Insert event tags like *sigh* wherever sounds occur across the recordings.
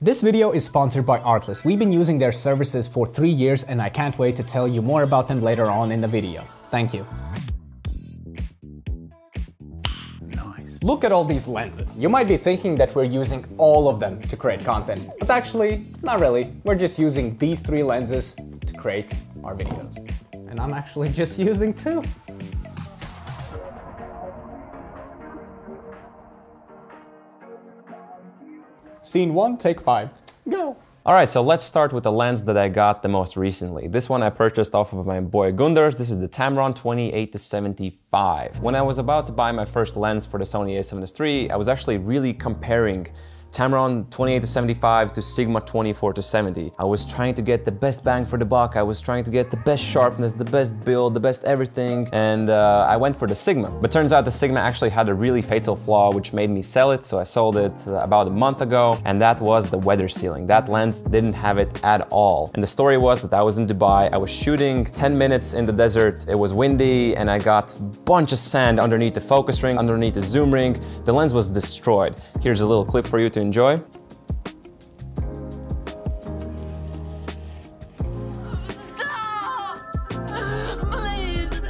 This video is sponsored by Artlist. We've been using their services for three years and I can't wait to tell you more about them later on in the video. Thank you. Nice. Look at all these lenses. You might be thinking that we're using all of them to create content, but actually, not really. We're just using these three lenses to create our videos. And I'm actually *laughs* just using two. Scene one, take five. Go. All right, so let's start with the lens that I got the most recently. This one I purchased off of my boy Gunders. This is the Tamron 28 to 75. When I was about to buy my first lens for the Sony a7S III, I was actually really comparing Tamron 28 to 75 to Sigma 24 to 70. I was trying to get the best bang for the buck. I was trying to get the best sharpness, the best build, the best everything, and uh, I went for the Sigma. But turns out the Sigma actually had a really fatal flaw which made me sell it, so I sold it uh, about a month ago, and that was the weather sealing. That lens didn't have it at all. And the story was that I was in Dubai, I was shooting 10 minutes in the desert, it was windy, and I got a bunch of sand underneath the focus ring, underneath the zoom ring. The lens was destroyed. Here's a little clip for you to enjoy.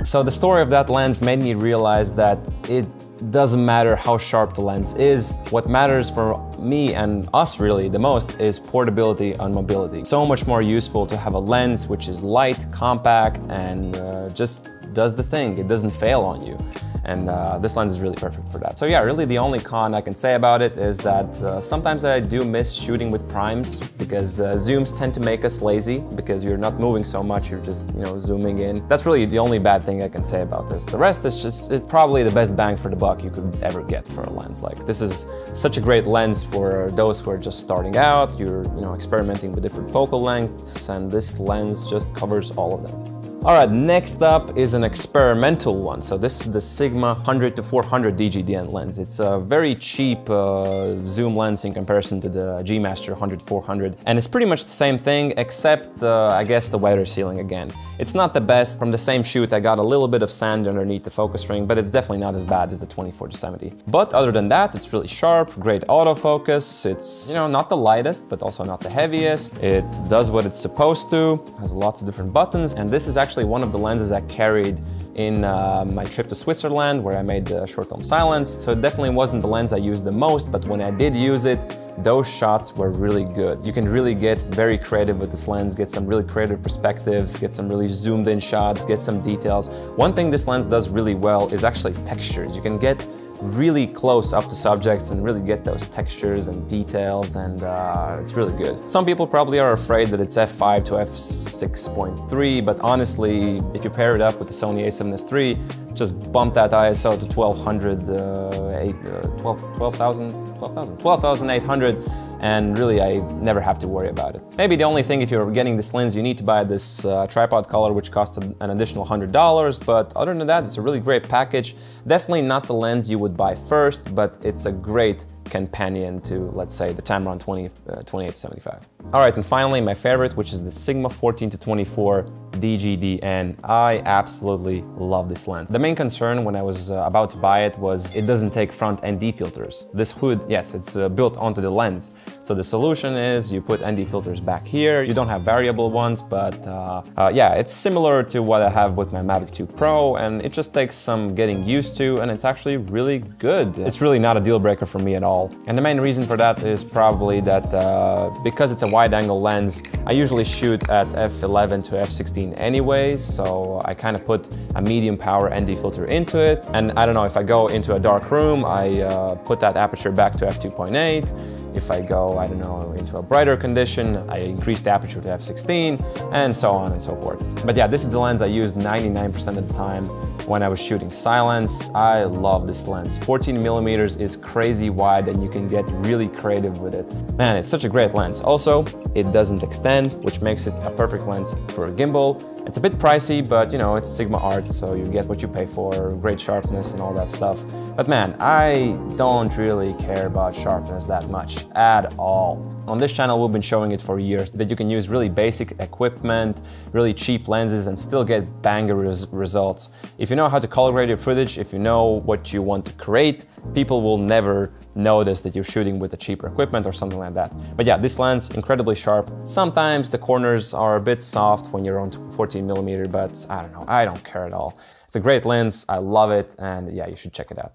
So the story of that lens made me realize that it doesn't matter how sharp the lens is. What matters for me and us really the most is portability and mobility. So much more useful to have a lens which is light, compact, and uh, just does the thing. It doesn't fail on you and uh, this lens is really perfect for that. So yeah, really the only con I can say about it is that uh, sometimes I do miss shooting with primes because uh, zooms tend to make us lazy because you're not moving so much, you're just, you know, zooming in. That's really the only bad thing I can say about this. The rest is just, it's probably the best bang for the buck you could ever get for a lens. Like this is such a great lens for those who are just starting out, you're, you know, experimenting with different focal lengths and this lens just covers all of them. All right, next up is an experimental one. So this is the Sigma 100 to 400 DGDN lens. It's a very cheap uh, zoom lens in comparison to the G Master 100 400. And it's pretty much the same thing, except uh, I guess the weather sealing again. It's not the best. From the same shoot, I got a little bit of sand underneath the focus ring, but it's definitely not as bad as the 24 to 70. But other than that, it's really sharp, great autofocus. It's, you know, not the lightest, but also not the heaviest. It does what it's supposed to, has lots of different buttons, and this is actually actually one of the lenses I carried in uh, my trip to Switzerland where I made the short film Silence. So it definitely wasn't the lens I used the most, but when I did use it, those shots were really good. You can really get very creative with this lens, get some really creative perspectives, get some really zoomed in shots, get some details. One thing this lens does really well is actually textures. You can get really close up to subjects and really get those textures and details and uh, it's really good. Some people probably are afraid that it's f5 to f6.3 but honestly if you pair it up with the Sony a7S III just bump that ISO to 1200, uh, 12, 12,000, 12,000, 12,800 and really I never have to worry about it. Maybe the only thing if you're getting this lens you need to buy this uh, tripod collar which costs an additional $100 but other than that it's a really great package. Definitely not the lens you would buy first but it's a great companion to, let's say, the Tamron 20, uh, 2875. All right, and finally, my favorite, which is the Sigma 14 to 24 DGD, and I absolutely love this lens. The main concern when I was uh, about to buy it was it doesn't take front ND filters. This hood, yes, it's uh, built onto the lens. So the solution is you put ND filters back here. You don't have variable ones, but uh, uh, yeah, it's similar to what I have with my Mavic 2 Pro, and it just takes some getting used to, and it's actually really good. It's really not a deal breaker for me at all. And the main reason for that is probably that uh, because it's a wide angle lens, I usually shoot at f11 to f16 anyways, so I kind of put a medium power ND filter into it. And I don't know, if I go into a dark room, I uh, put that aperture back to f2.8. If I go, I don't know, into a brighter condition, I increased the aperture to f16 and so on and so forth. But yeah, this is the lens I used 99% of the time when I was shooting silence. I love this lens. 14 millimeters is crazy wide and you can get really creative with it. Man, it's such a great lens. Also, it doesn't extend, which makes it a perfect lens for a gimbal. It's a bit pricey, but you know, it's Sigma art, so you get what you pay for, great sharpness and all that stuff. But man, I don't really care about sharpness that much at all. On this channel, we've been showing it for years that you can use really basic equipment, really cheap lenses and still get banger res results. If you know how to color grade your footage, if you know what you want to create, people will never notice that you're shooting with a cheaper equipment or something like that. But yeah, this lens, incredibly sharp. Sometimes the corners are a bit soft when you're on 14 millimeter, but I don't know, I don't care at all. It's a great lens, I love it, and yeah, you should check it out.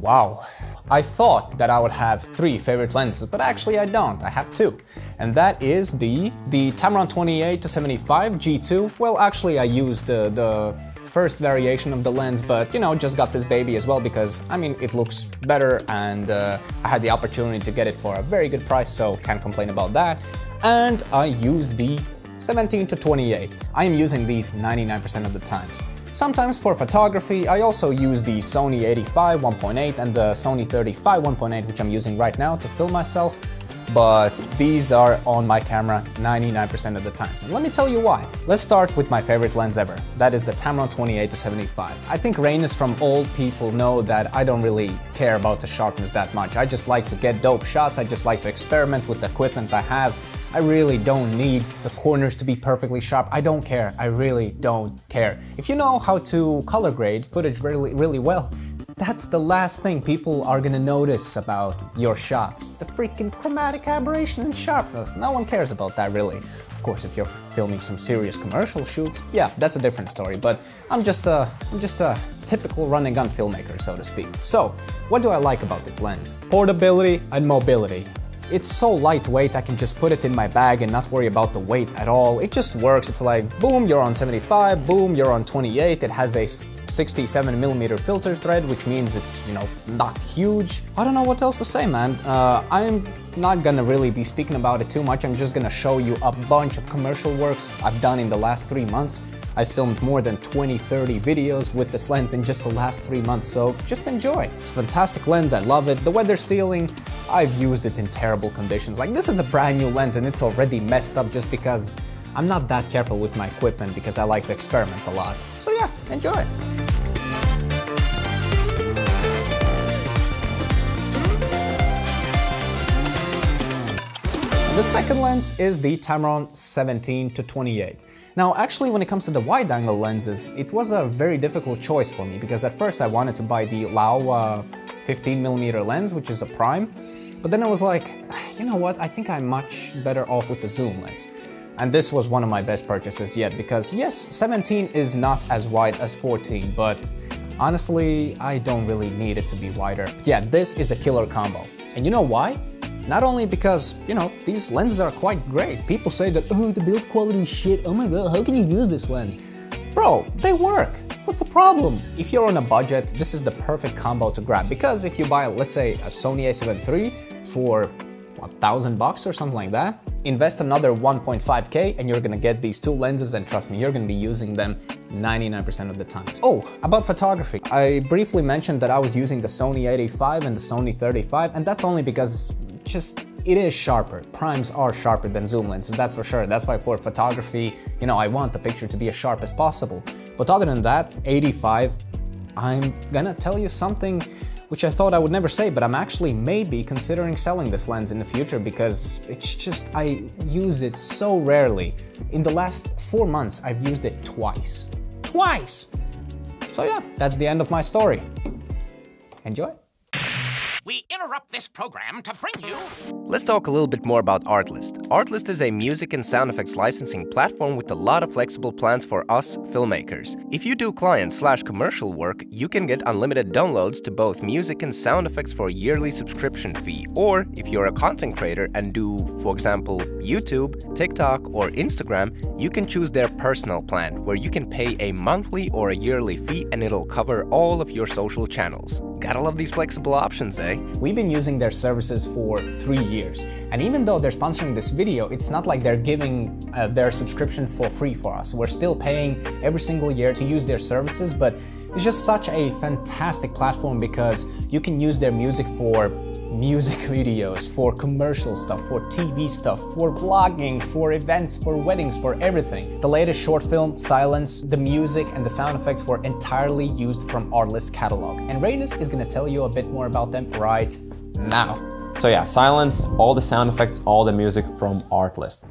Wow. I thought that I would have three favorite lenses, but actually I don't. I have two. And that is the the Tamron 28 to 75 G2. Well, actually I used the, the first variation of the lens, but you know, just got this baby as well because, I mean, it looks better and uh, I had the opportunity to get it for a very good price, so can't complain about that. And I use the 17 to 28. I am using these 99% of the times. Sometimes for photography, I also use the Sony 85 1.8 and the Sony 35 1.8, which I'm using right now to film myself but these are on my camera 99% of the times. And let me tell you why. Let's start with my favorite lens ever. That is the Tamron 28-75. I think Reynes from old people know that I don't really care about the sharpness that much. I just like to get dope shots. I just like to experiment with the equipment I have. I really don't need the corners to be perfectly sharp. I don't care. I really don't care. If you know how to color grade footage really, really well, that's the last thing people are gonna notice about your shots. The freaking chromatic aberration and sharpness. No one cares about that really. Of course, if you're filming some serious commercial shoots, yeah, that's a different story. But I'm just a, I'm just a typical run and gun filmmaker, so to speak. So, what do I like about this lens? Portability and mobility. It's so lightweight, I can just put it in my bag and not worry about the weight at all. It just works. It's like, boom, you're on 75, boom, you're on 28. It has a 67 millimeter filter thread, which means it's, you know, not huge. I don't know what else to say, man. Uh, I'm not gonna really be speaking about it too much. I'm just gonna show you a bunch of commercial works I've done in the last three months. I filmed more than 20, 30 videos with this lens in just the last three months, so just enjoy. It's a fantastic lens, I love it. The weather sealing, I've used it in terrible conditions. Like this is a brand new lens and it's already messed up just because I'm not that careful with my equipment because I like to experiment a lot. So yeah, enjoy. The second lens is the Tamron 17 to 28. Now, actually, when it comes to the wide-angle lenses, it was a very difficult choice for me because at first I wanted to buy the Laowa 15mm uh, lens, which is a prime, but then I was like, you know what, I think I'm much better off with the zoom lens. And this was one of my best purchases yet because yes, 17 is not as wide as 14, but honestly, I don't really need it to be wider. But yeah, this is a killer combo. And you know why? Not only because, you know, these lenses are quite great. People say that, oh, the build quality is shit. Oh my god, how can you use this lens? Bro, they work. What's the problem? If you're on a budget, this is the perfect combo to grab because if you buy, let's say, a Sony a7 III for a thousand bucks or something like that, invest another 1.5k and you're gonna get these two lenses and trust me, you're gonna be using them 99% of the time. Oh, about photography. I briefly mentioned that I was using the Sony 85 and the Sony 35 and that's only because just it is sharper. Primes are sharper than zoom lenses, that's for sure. That's why for photography, you know, I want the picture to be as sharp as possible. But other than that, 85, I'm gonna tell you something which I thought I would never say, but I'm actually maybe considering selling this lens in the future because it's just, I use it so rarely. In the last four months, I've used it twice. Twice! So yeah, that's the end of my story. Enjoy we interrupt this program to bring you... Let's talk a little bit more about Artlist. Artlist is a music and sound effects licensing platform with a lot of flexible plans for us filmmakers. If you do client slash commercial work, you can get unlimited downloads to both music and sound effects for a yearly subscription fee. Or if you're a content creator and do, for example, YouTube, TikTok, or Instagram, you can choose their personal plan, where you can pay a monthly or a yearly fee and it'll cover all of your social channels. Gotta love these flexible options, eh? We've been using their services for three years. And even though they're sponsoring this video, it's not like they're giving uh, their subscription for free for us. We're still paying every single year to use their services, but it's just such a fantastic platform because you can use their music for music videos, for commercial stuff, for TV stuff, for blogging, for events, for weddings, for everything. The latest short film, Silence, the music and the sound effects were entirely used from Artlist catalog. And Reynes is gonna tell you a bit more about them right now. So yeah, Silence, all the sound effects, all the music from Artlist.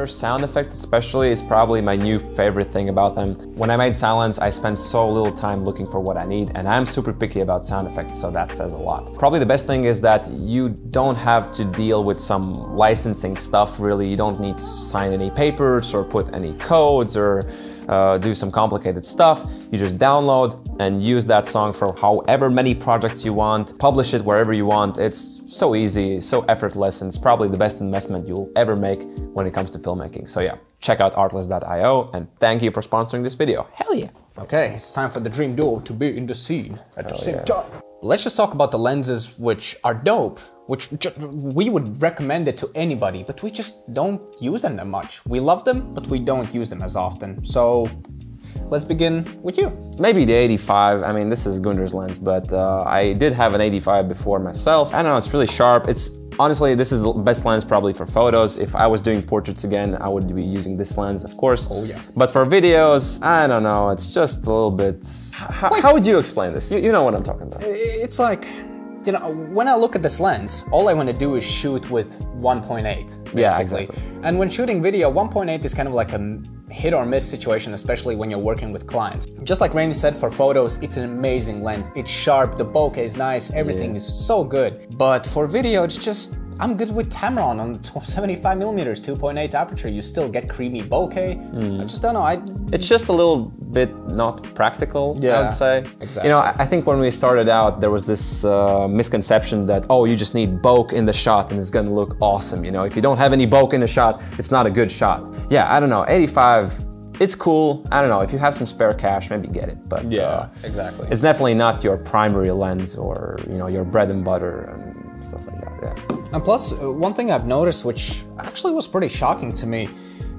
Their sound effects especially is probably my new favorite thing about them. When I made Silence, I spent so little time looking for what I need and I'm super picky about sound effects, so that says a lot. Probably the best thing is that you don't have to deal with some licensing stuff really. You don't need to sign any papers or put any codes or uh, do some complicated stuff. You just download and use that song for however many projects you want, publish it wherever you want. It's so easy, so effortless, and it's probably the best investment you'll ever make when it comes to filmmaking. So yeah, check out artlist.io and thank you for sponsoring this video. Hell yeah! Okay, it's time for the Dream Duo to be in the scene at the same yeah. time. Let's just talk about the lenses which are dope, which we would recommend it to anybody, but we just don't use them that much. We love them, but we don't use them as often. So let's begin with you. Maybe the 85, I mean this is Gunder's lens, but uh, I did have an 85 before myself. I don't know, it's really sharp. It's Honestly, this is the best lens probably for photos. If I was doing portraits again, I would be using this lens, of course. Oh, yeah. But for videos, I don't know, it's just a little bit... How, how would you explain this? You, you know what I'm talking about. It's like, you know, when I look at this lens, all I want to do is shoot with 1.8. Basically. Yeah, exactly. And when shooting video, 1.8 is kind of like a hit or miss situation, especially when you're working with clients. Just like Rainy said, for photos, it's an amazing lens. It's sharp, the bokeh is nice, everything Yeah. is so good. But for video, it's just, I'm good with Tamron on 75 millimeters, 2.8 aperture. You still get creamy bokeh. I just don't know. I It's just a little bit not practical, Yeah, I would say. exactly. You know, I think when we started out, there was this uh, misconception that, oh, you just need bokeh in the shot and it's gonna look awesome. You know, if you don't have any bokeh in the shot, it's not a good shot. Yeah, I don't know, 85, it's cool. I don't know, if you have some spare cash, maybe get it. But uh, exactly. it's definitely not your primary lens or, you know, your bread and butter and stuff like that, yeah. And uh, one thing I've noticed, which actually was pretty shocking to me,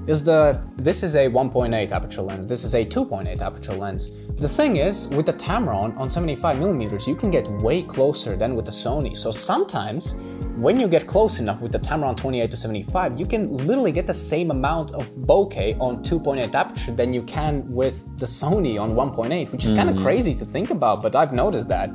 is that this is a 1.8 aperture lens. This is a 2.8 aperture lens. The thing is, with the Tamron on 75 millimeters, you can get way closer than with the Sony. So sometimes, when you get close enough with the Tamron 28 to 75, you can literally get the same amount of bokeh on 2.8 aperture than you can with the Sony on 1.8, which is kind of crazy to think about, but I've noticed that.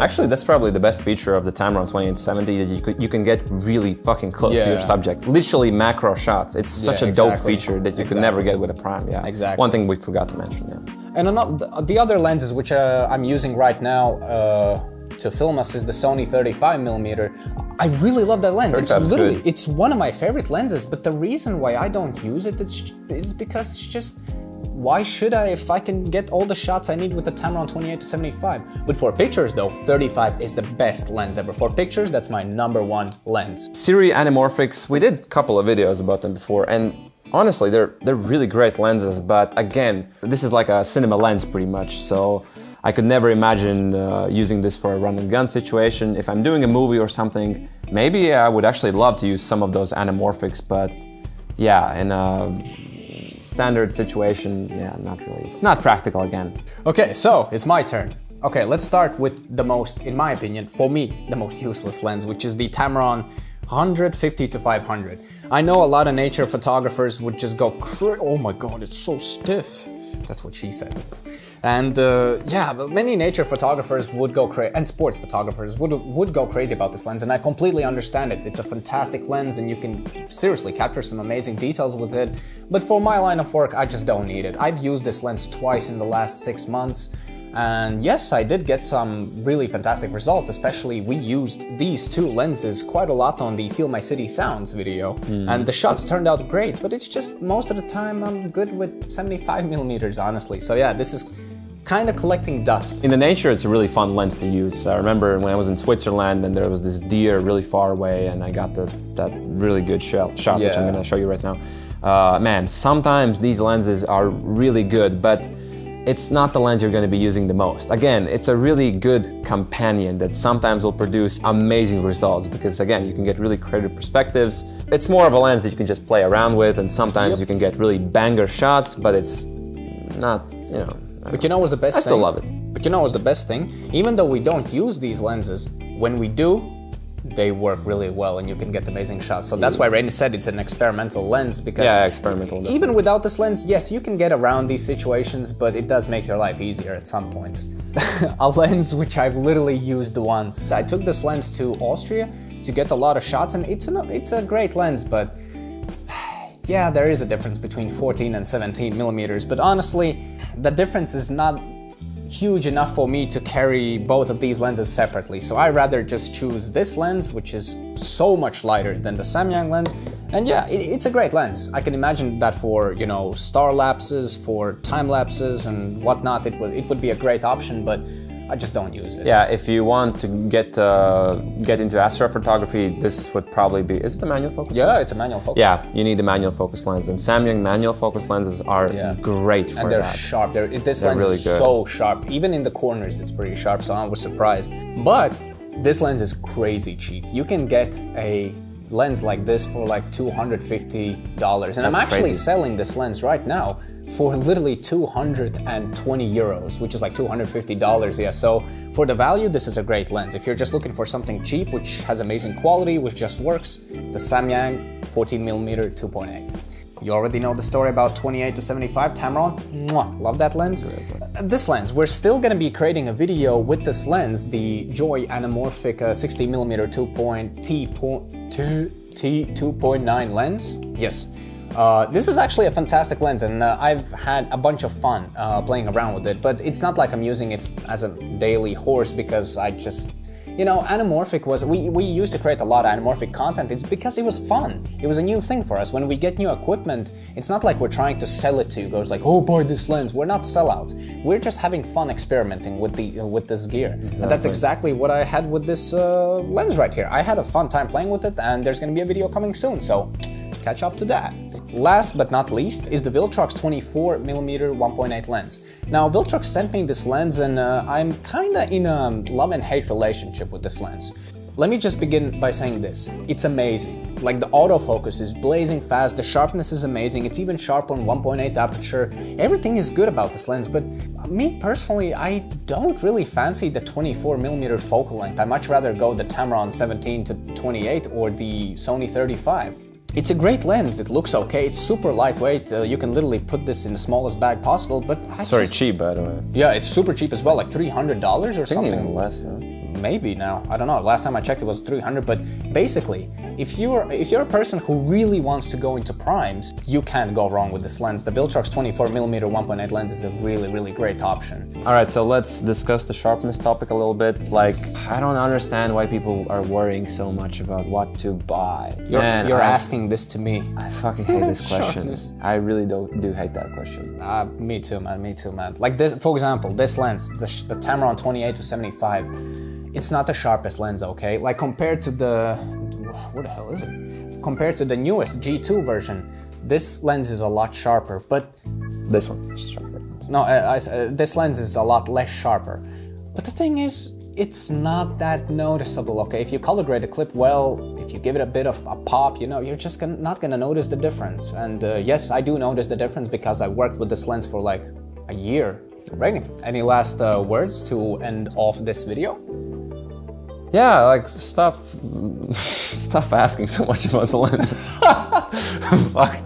Actually, that's probably the best feature of the Tamron 2870 that you could, you can get really fucking close to your subject. Literally macro shots. It's such Yeah, a dope feature that you could never get with a prime. Yeah, Exactly. One thing we forgot to mention. Yeah. And another, the other lenses which uh, I'm using right now uh, to film us is the Sony 35 millimeter. I really love that lens. It's literally good. it's one of my favorite lenses. But the reason why I don't use it is, is because it's just why should I if I can get all the shots I need with the Tamron 28 to 75? But for pictures though, 35 is the best lens ever. For pictures, that's my number one lens. Sirui Anamorphics, we did a couple of videos about them before, and honestly, they're they're really great lenses. But again, this is like a cinema lens pretty much, so I could never imagine uh, using this for a run and gun situation. If I'm doing a movie or something, maybe I would actually love to use some of those anamorphics, but yeah, in a standard situation, yeah, not really, not practical again. Okay, so it's my turn. Okay, let's start with the most, in my opinion, for me, the most useless lens, which is the Tamron 150 to 500. I know a lot of nature photographers would just go, oh my god, it's so stiff. That's what she said. And uh, yeah, many nature photographers would go crazy, and sports photographers would would go crazy about this lens, and I completely understand it. It's a fantastic lens, and you can seriously capture some amazing details with it. But for my line of work, I just don't need it. I've used this lens twice in the last six months. And yes, I did get some really fantastic results, especially we used these two lenses quite a lot on the Feel My City Sounds video. And the shots turned out great, but it's just most of the time I'm good with 75 millimeters, honestly. So yeah, this is kind of collecting dust. In the nature, it's a really fun lens to use. I remember when I was in Switzerland and there was this deer really far away, and I got the, that really good shot, shot which I'm going to show you right now. Uh, man, sometimes these lenses are really good, but it's not the lens you're going to be using the most. Again, it's a really good companion that sometimes will produce amazing results because, again, you can get really creative perspectives. It's more of a lens that you can just play around with, and sometimes Yep. you can get really banger shots, but it's not, you know. But you know what's the best I thing? I still love it. But you know what's the best thing? Even though we don't use these lenses, when we do, they work really well and you can get amazing shots. So that's why Rainy said it's an experimental lens because Yeah, experimental. even without this lens, yes, you can get around these situations, but it does make your life easier at some points. *laughs* a lens which I've literally used once. I took this lens to Austria to get a lot of shots and it's, an, it's a great lens, but *sighs* yeah, there is a difference between 14 and 17 millimeters, but honestly, the difference is not huge enough for me to carry both of these lenses separately. So I rather just choose this lens, which is so much lighter than the Samyang lens. And yeah, it, it's a great lens. I can imagine that for, you know, star lapses, for time lapses and whatnot, it would, it would be a great option, but I just don't use it. Yeah, if you want to get uh, get into astrophotography, this would probably be. Is it a manual focus? Yeah, lens? it's a manual focus. Yeah, you need a manual focus lens, and Samyang manual focus lenses are Yeah. great for that. and they're that. sharp. They're, this They're lens really is good. so sharp. Even in the corners, it's pretty sharp. So I was surprised. But this lens is crazy cheap. You can get a lens like this for like two hundred fifty dollars, and I'm actually crazy. selling this lens right now for literally 220 euros, which is like 250 dollars. Yeah. So for the value, this is a great lens. If you're just looking for something cheap, which has amazing quality, which just works, the Samyang 14mm 2.8. You already know the story about 28 to 75 Tamron. Mwah, love that lens. Uh, This lens, we're still gonna be creating a video with this lens, the Joy Anamorphic uh, 60mm 2.T T T 2.9 lens. Yes. Uh, this is actually a fantastic lens, and uh, I've had a bunch of fun uh, playing around with it. But it's not like I'm using it as a daily horse because I just you know, anamorphic was, we, we used to create a lot of anamorphic content. It's because it was fun. It was a new thing for us. When we get new equipment, it's not like we're trying to sell it to you guys like, oh, buy this lens. We're not sellouts. We're just having fun experimenting with the uh, with this gear. And that's exactly what I had with this uh, lens right here. I had a fun time playing with it and there's gonna be a video coming soon. So catch up to that. Last but not least is the Viltrox 24mm 1.8 lens. Now Viltrox sent me this lens and uh, I'm kinda in a love and hate relationship with this lens. Let me just begin by saying this. It's amazing. Like the autofocus is blazing fast, the sharpness is amazing, it's even sharp on 1.8 aperture. Everything is good about this lens, but me personally, I don't really fancy the 24mm focal length. I much rather go the Tamron 17 to 28 or the Sony 35. It's a great lens. It looks okay. It's super lightweight. Uh, you can literally put this in the smallest bag possible. But I Sorry, just- cheap by the way. Yeah, it's super cheap as well, like three hundred dollars or I something. even less. Maybe now. I don't know. Last time I checked, it was three hundred. But basically, if you're if you're a person who really wants to go into primes, you can't go wrong with this lens. The Viltrox 24mm 1.8 lens is a really really great option. All right, so let's discuss the sharpness topic a little bit. Like, I don't understand why people are worrying so much about what to buy. You're, Man, you're I, asking this to me. I fucking hate this *laughs* question. I really do, do hate that question. Uh, me too, man. Me too, man. Like this, for example, this lens, the, the Tamron 28 to 75, it's not the sharpest lens, okay? Like compared to the, what the hell is it? Compared to the newest G2 version, this lens is a lot sharper. But This one is sharper. no, uh, I, uh, this lens is a lot less sharper. But the thing is, it's not that noticeable, okay? If you color grade a clip well, if you give it a bit of a pop, you know, you're just gonna, not gonna notice the difference. And uh, yes, I do notice the difference because I worked with this lens for like a year. Alrighty, any last uh, words to end off this video? Yeah, like stop, *laughs* stop asking so much about the lenses. *laughs* Fuck.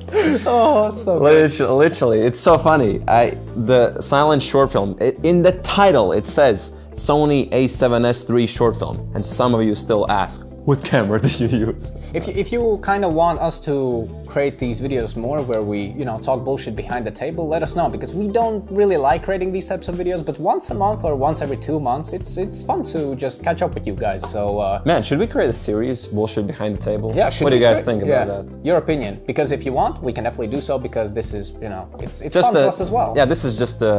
Oh, so Literally, literally, it's so funny. I the silent short film. It, in the title, it says Sony A7S III short film, and some of you still ask, "What camera *laughs* did you use?" If you, if you kind of want us to create these videos more where we, you know, talk bullshit behind the table, let us know because we don't really like creating these types of videos, but once a month or once every two months, it's it's fun to just catch up with you guys. So uh, Man, should we create a series, bullshit behind the table? yeah, should what do you guys think yeah, about that? Your opinion, because if you want, we can definitely do so because this is, you know, it's it's Just fun the, to us as well. Yeah, this is just the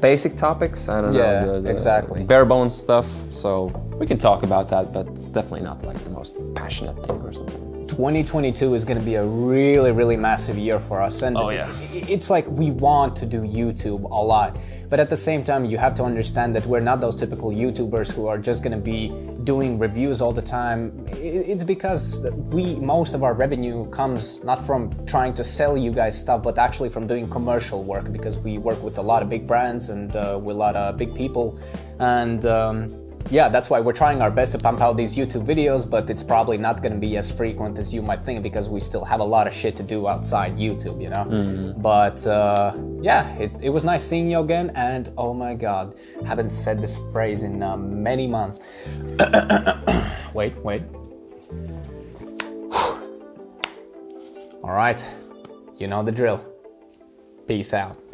basic topics. I don't Yeah, know. the- the exactly. Bare bones stuff. So we can talk about that, but it's definitely not like the most passionate thing or something. 2022 is going to be a really, really massive year for us. And Oh, yeah. it's like we want to do YouTube a lot. But at the same time, you have to understand that we're not those typical YouTubers who are just going to be doing reviews all the time. It's because we, most of our revenue comes not from trying to sell you guys stuff, but actually from doing commercial work because we work with a lot of big brands and uh, with a lot of big people. And um, yeah, that's why we're trying our best to pump out these YouTube videos, but it's probably not going to be as frequent as you might think because we still have a lot of shit to do outside YouTube, you know? But uh, yeah, it, it was nice seeing you again, and oh my god, haven't said this phrase in uh, many months. *coughs* wait, wait. All right, you know the drill. Peace out.